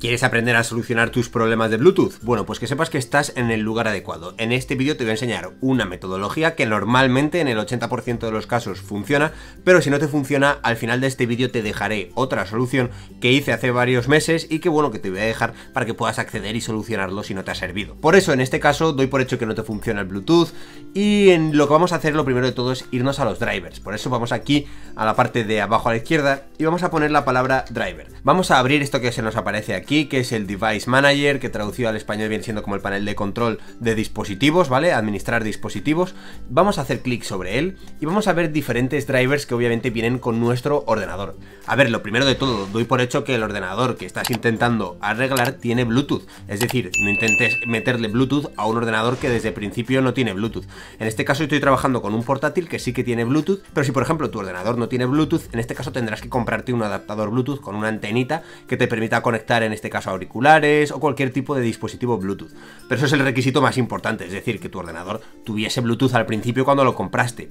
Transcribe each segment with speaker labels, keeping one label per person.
Speaker 1: ¿Quieres aprender a solucionar tus problemas de Bluetooth? Bueno, pues que sepas que estás en el lugar adecuado. En este vídeo te voy a enseñar una metodología que normalmente en el 80% de los casos funciona, pero si no te funciona, al final de este vídeo te dejaré otra solución que hice hace varios meses y que bueno, que te voy a dejar para que puedas acceder y solucionarlo si no te ha servido. Por eso, en este caso, doy por hecho que no te funciona el Bluetooth y en lo que vamos a hacer, lo primero de todo es irnos a los drivers. Por eso vamos aquí a la parte de abajo a la izquierda y vamos a poner la palabra driver. Vamos a abrir esto que se nos aparece aquí que es el Device Manager, que traducido al español viene siendo como el panel de control de dispositivos, ¿vale? Administrar dispositivos. Vamos a hacer clic sobre él y vamos a ver diferentes drivers que obviamente vienen con nuestro ordenador. A ver, lo primero de todo, doy por hecho que el ordenador que estás intentando arreglar tiene Bluetooth, es decir, no intentes meterle Bluetooth a un ordenador que desde el principio no tiene Bluetooth. En este caso estoy trabajando con un portátil que sí que tiene Bluetooth, pero si por ejemplo tu ordenador no tiene Bluetooth, en este caso tendrás que comprarte un adaptador Bluetooth con una antenita que te permita conectar en este caso auriculares o cualquier tipo de dispositivo Bluetooth. Pero eso es el requisito más importante, es decir, que tu ordenador tuviese Bluetooth al principio cuando lo compraste.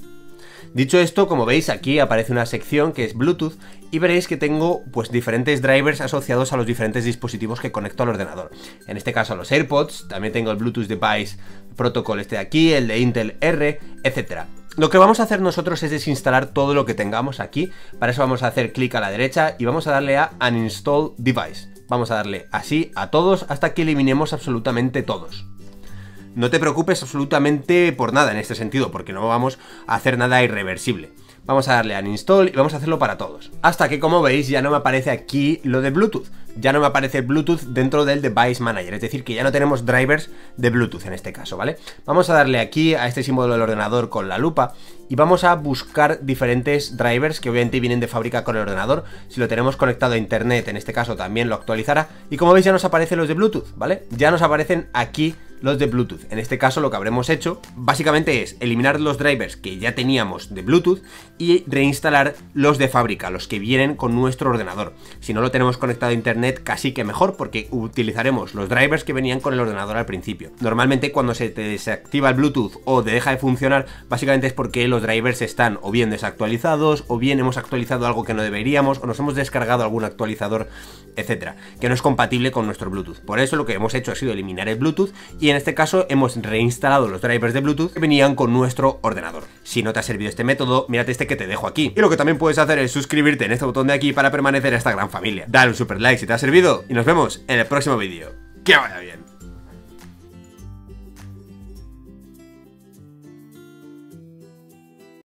Speaker 1: Dicho esto, como veis aquí aparece una sección que es Bluetooth y veréis que tengo pues diferentes drivers asociados a los diferentes dispositivos que conecto al ordenador. En este caso a los AirPods, también tengo el Bluetooth Device Protocol este de aquí, el de Intel R, etc. Lo que vamos a hacer nosotros es desinstalar todo lo que tengamos aquí, para eso vamos a hacer clic a la derecha y vamos a darle a Uninstall Device. Vamos a darle así a todos hasta que eliminemos absolutamente todos. No te preocupes absolutamente por nada en este sentido, porque no vamos a hacer nada irreversible. Vamos a darle a Install y vamos a hacerlo para todos. Hasta que, como veis, ya no me aparece aquí lo de Bluetooth. Ya no me aparece Bluetooth dentro del Device Manager, es decir, que ya no tenemos drivers de Bluetooth en este caso, ¿vale? Vamos a darle aquí a este símbolo del ordenador con la lupa y vamos a buscar diferentes drivers que obviamente vienen de fábrica con el ordenador. Si lo tenemos conectado a internet, en este caso también lo actualizará. Y como veis ya nos aparecen los de Bluetooth, ¿vale? Ya nos aparecen aquí los de Bluetooth. En este caso lo que habremos hecho básicamente es eliminar los drivers que ya teníamos de Bluetooth y reinstalar los de fábrica, los que vienen con nuestro ordenador. Si no lo tenemos conectado a internet casi que mejor porque utilizaremos los drivers que venían con el ordenador al principio. Normalmente cuando se desactiva el Bluetooth o te deja de funcionar básicamente es porque los drivers están o bien desactualizados o bien hemos actualizado algo que no deberíamos o nos hemos descargado algún actualizador, etcétera, que no es compatible con nuestro Bluetooth. Por eso lo que hemos hecho ha sido eliminar el Bluetooth en este caso hemos reinstalado los drivers de Bluetooth que venían con nuestro ordenador. Si no te ha servido este método, mírate este que te dejo aquí. Y lo que también puedes hacer es suscribirte en este botón de aquí para permanecer en esta gran familia. Dale un super like si te ha servido y nos vemos en el próximo vídeo. ¡Que vaya bien!